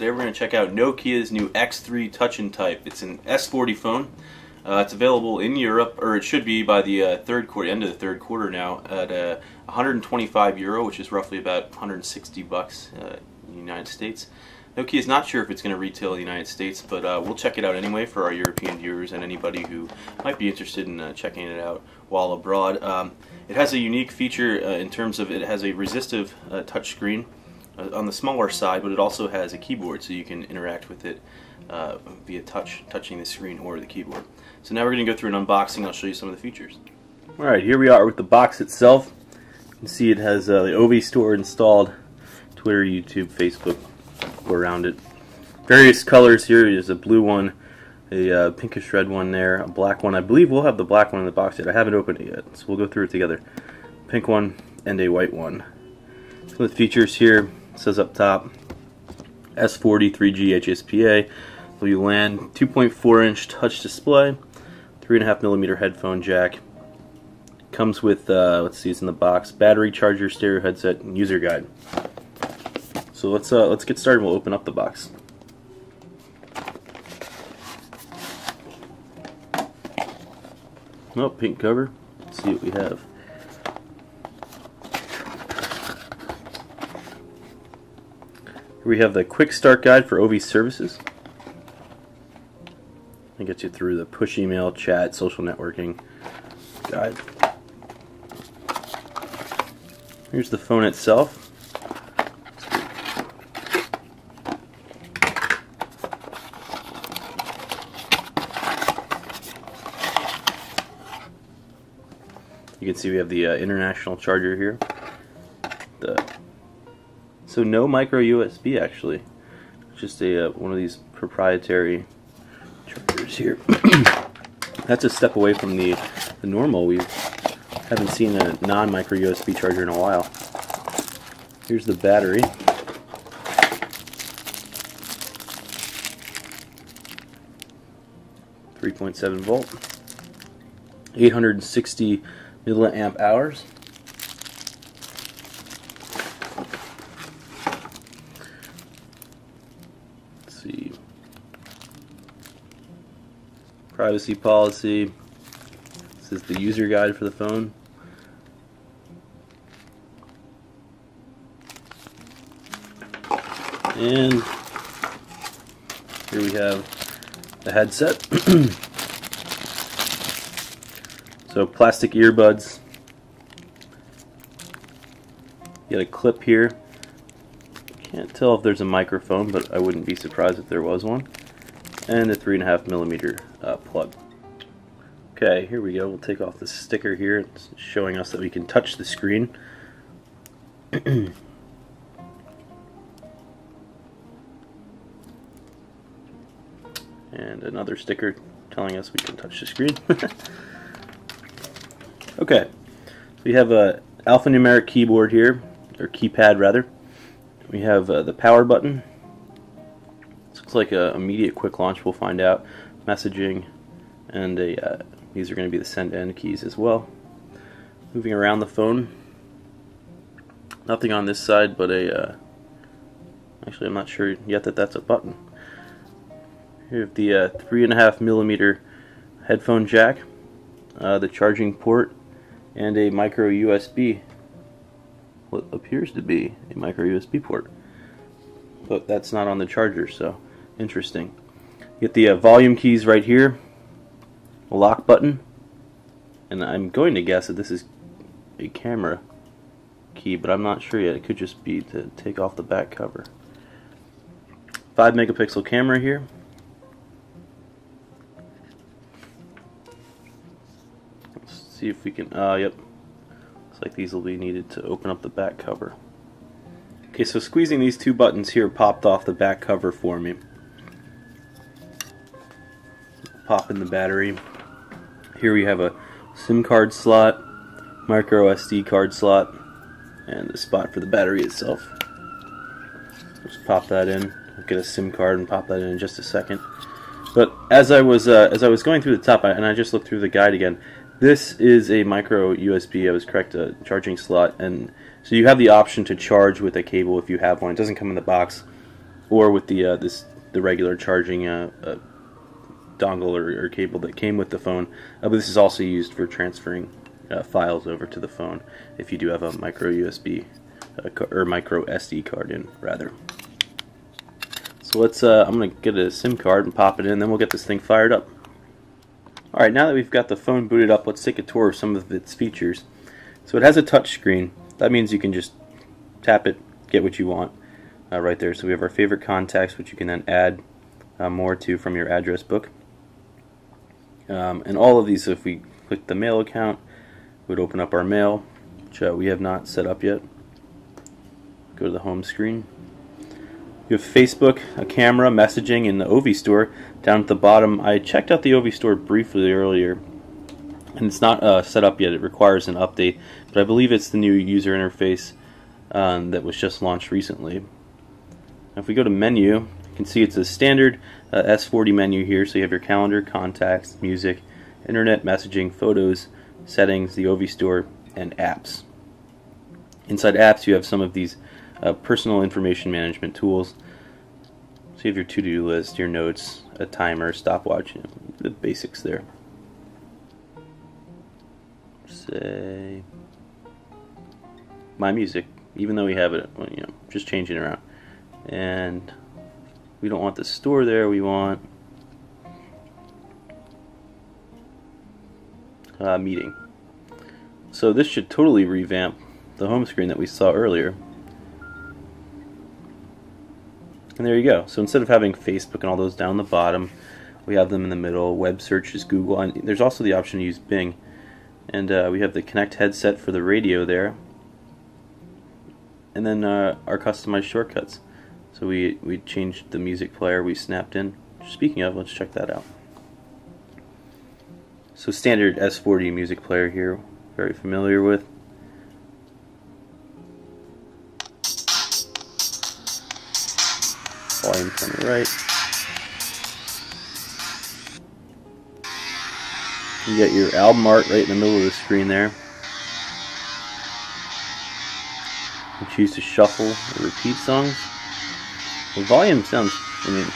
Today we're going to check out Nokia's new X3 Touch and Type. It's an S40 phone. Uh, it's available in Europe, or it should be by the uh, third quarter, end of the third quarter now, at uh, 125 euro, which is roughly about 160 bucks uh, in the United States. Nokia is not sure if it's going to retail in the United States, but uh, we'll check it out anyway for our European viewers and anybody who might be interested in uh, checking it out while abroad. Um, it has a unique feature in terms of it has a resistive touchscreen on the smaller side, but it also has a keyboard so you can interact with it uh, via touch, touching the screen or the keyboard. So now we're going to go through an unboxing. I'll show you some of the features. Alright, here we are with the box itself. You can see it has uh, the Ovi store installed, Twitter, YouTube, Facebook, go around it. Various colors here. There's a blue one, a uh, pinkish red one there, a black one. I believe we'll have the black one in the box yet. I haven't opened it yet, so we'll go through it together. Pink one and a white one. Some of the features here says up top S40 3G HSPA, WLAN, 2.4 inch touch display, 3.5 millimeter headphone jack. Comes with, uh, let's see, it's in the box, battery, charger, stereo headset, and user guide. So let's uh, let's get started. We'll open up the box. Oh, pink cover. Let's see what we have. Here we have the quick start guide for Ovi services. It gets you through the push email, chat, social networking guide. Here's the phone itself. You can see we have the uh, international charger here. The so no micro USB actually. Just a uh, one of these proprietary chargers here. That's a step away from the, the normal. We haven't seen a non-micro USB charger in a while. Here's the battery. Three point seven volt, eight hundred and sixty milliamp hours. see. Privacy policy. This is the user guide for the phone. And here we have the headset. so plastic earbuds. You got a clip here can't tell if there's a microphone, but I wouldn't be surprised if there was one. And a 3.5 millimeter uh, plug. Okay, here we go. We'll take off the sticker here. It's showing us that we can touch the screen. and another sticker telling us we can touch the screen. okay, we have a alphanumeric keyboard here, or keypad rather. We have uh, the power button. Looks like a immediate quick launch. We'll find out. Messaging, and a, uh, these are going to be the send end keys as well. Moving around the phone. Nothing on this side, but a. Uh, actually, I'm not sure yet that that's a button. Here have the uh, three and a half millimeter headphone jack, uh, the charging port, and a micro USB what appears to be a micro USB port. But that's not on the charger, so interesting. Get the uh, volume keys right here, lock button, and I'm going to guess that this is a camera key, but I'm not sure yet. It could just be to take off the back cover. 5 megapixel camera here. Let's see if we can, uh, yep, Looks like these will be needed to open up the back cover. Okay, so squeezing these two buttons here popped off the back cover for me. Pop in the battery. Here we have a SIM card slot, micro SD card slot, and the spot for the battery itself. Just pop that in. I'll get a SIM card and pop that in in just a second. But as I was uh, as I was going through the top, and I just looked through the guide again, this is a micro USB, I was correct, a charging slot, and so you have the option to charge with a cable if you have one. It doesn't come in the box. or with the uh, this the regular charging uh, uh, dongle or, or, cable that came with the phone. Uh, but this is also used for transferring uh, files over to the phone if you do have a micro USB uh, or micro SD card in rather. So let's. I'm gonna get a SIM card and pop it in, then we'll get this thing fired up. Alright, now that we've got the phone booted up, let's take a tour of some of its features. So it has a touch screen. That means you can just tap it, get what you want uh, right there. So we have our favorite contacts, which you can then add uh, more to from your address book. Um, and all of these, if we click the mail account, would open up our mail, which uh, we have not set up yet. Go to the home screen. You have Facebook, a camera, messaging, and the Ovi store down at the bottom. I checked out the Ovi store briefly earlier, and it's not uh, set up yet. It requires an update, but I believe it's the new user interface um, that was just launched recently. Now if we go to menu, can see it's a standard uh, S40 menu here. So you have your calendar, contacts, music, internet messaging, photos, settings, the Ovi store, and apps. Inside apps, you have some of these uh, personal information management tools. So you have your to-do list, your notes, a timer, stopwatch, you know, the basics there. Say my music, even though we have it, you know, just changing around. And we don't want the store there, we want uh, meeting. So this should totally revamp the home screen that we saw earlier. And there you go. So instead of having Facebook and all those down the bottom, we have them in the middle. Web search is Google. And there's also the option to use Bing. And uh, we have the Connect headset for the radio there. And then uh, our customized shortcuts. So we, we changed the music player we snapped in. Speaking of, let's check that out. So standard S40 music player here, very familiar with. volume from the right. You got your album art right in the middle of the screen there. You choose to shuffle or repeat songs. The volume sounds, I mean,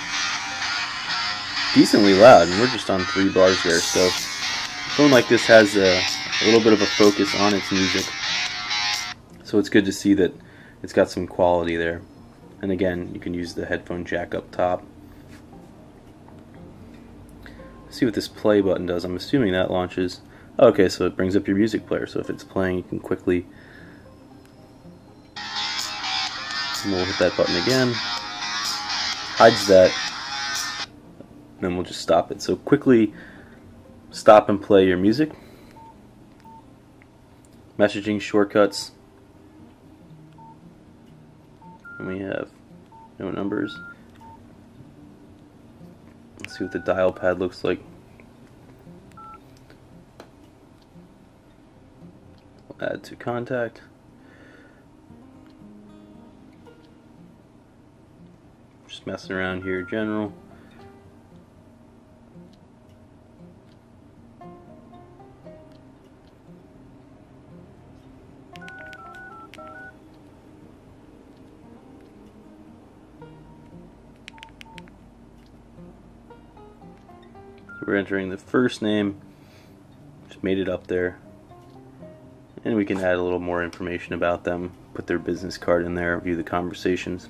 decently loud, and we're just on three bars there, so a phone like this has a, a little bit of a focus on its music. So it's good to see that it's got some quality there. And again, you can use the headphone jack up top. Let's see what this play button does. I'm assuming that launches. Okay, so it brings up your music player. So if it's playing, you can quickly. And we'll hit that button again. Hides that. Then we'll just stop it. So quickly stop and play your music. Messaging shortcuts. And we have no numbers. Let's see what the dial pad looks like. add to contact. Messing around here, general. we're entering the first name, just made it up there. And we can add a little more information about them, put their business card in there, view the conversations.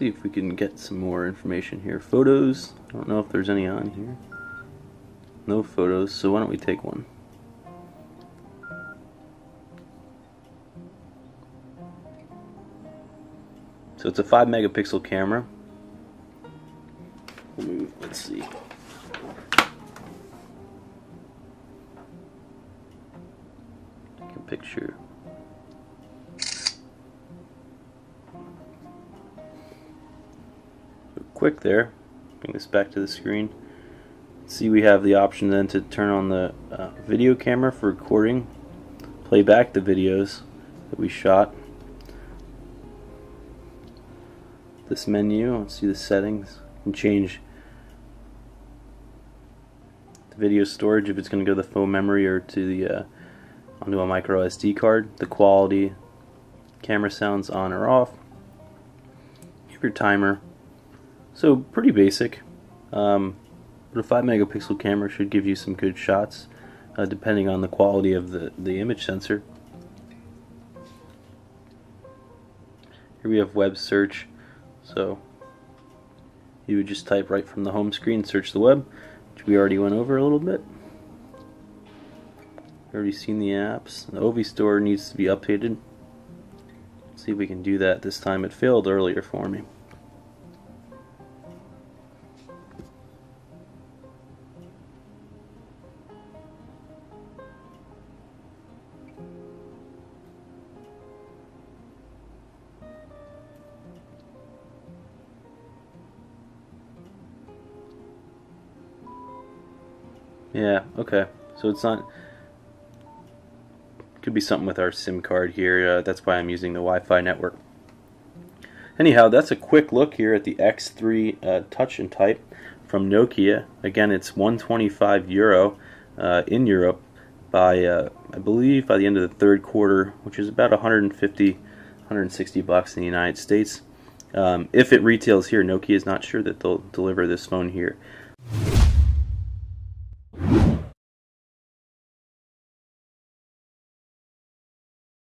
See if we can get some more information here. Photos, I don't know if there's any on here. No photos, so why don't we take one? So it's a 5 megapixel camera. Let's see. Take a picture. Quick there. Bring this back to the screen. See, we have the option then to turn on the uh, video camera for recording, play back the videos that we shot. This menu, see the settings, and change the video storage if it's going to go to the phone memory or to the uh, onto a micro SD card. The quality, camera sounds on or off. Your timer. So pretty basic. Um, but a 5 megapixel camera should give you some good shots uh, depending on the quality of the, the image sensor. Here we have web search. So you would just type right from the home screen, search the web, which we already went over a little bit. Already seen the apps. The Ovi store needs to be updated. Let's see if we can do that this time. It failed earlier for me. Yeah, okay. So it's not. Could be something with our SIM card here. Uh, that's why I'm using the Wi Fi network. Anyhow, that's a quick look here at the X3 uh, Touch and Type from Nokia. Again, it's 125 euro uh, in Europe by, uh, I believe, by the end of the third quarter, which is about 150, 160 bucks in the United States. Um, if it retails here, Nokia is not sure that they'll deliver this phone here.